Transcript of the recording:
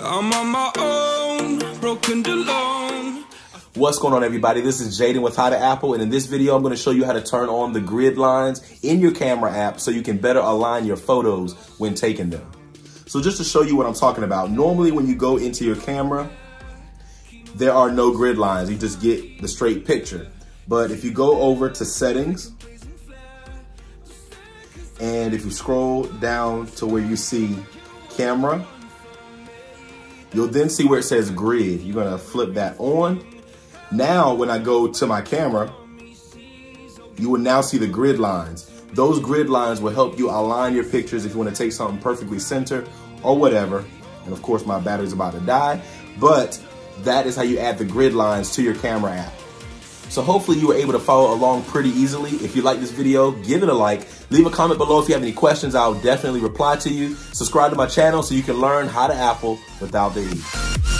I'm on my own, broken alone. What's going on everybody? This is Jaden with How to APPL and in this video I'm going to show you how to turn on the grid lines in your camera app so you can better align your photos when taking them. So just to show you what I'm talking about, normally when you go into your camera, there are no grid lines. You just get the straight picture. But if you go over to settings and if you scroll down to where you see camera, you'll then see where it says grid. You're gonna flip that on. Now, when I go to my camera, you will now see the grid lines. Those grid lines will help you align your pictures if you wanna take something perfectly center or whatever. And of course, my battery's about to die, but that is how you add the grid lines to your camera app. So hopefully you were able to follow along pretty easily. If you like this video, give it a like. Leave a comment below if you have any questions. I'll definitely reply to you. Subscribe to my channel so you can learn how to APPL without the E.